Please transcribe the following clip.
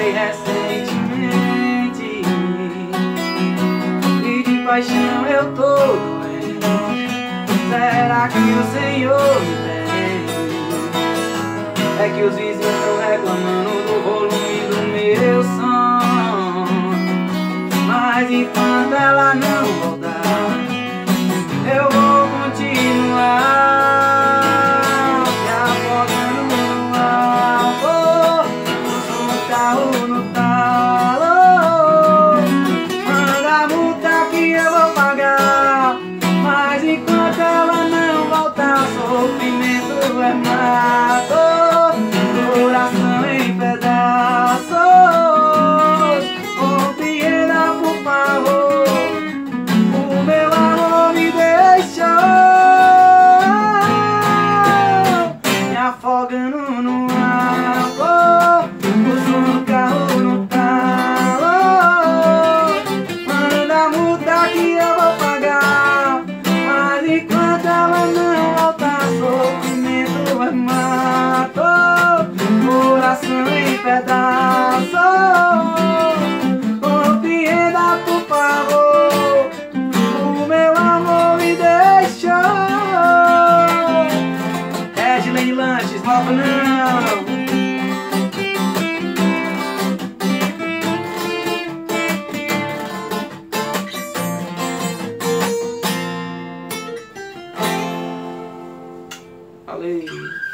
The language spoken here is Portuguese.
amei recentemente. E de paixão eu tô doente. Será que o Senhor me entende? É que os vizinhos estão reclamando do volume do meu som. Mas enquanto ela não my fogging love. Valeu.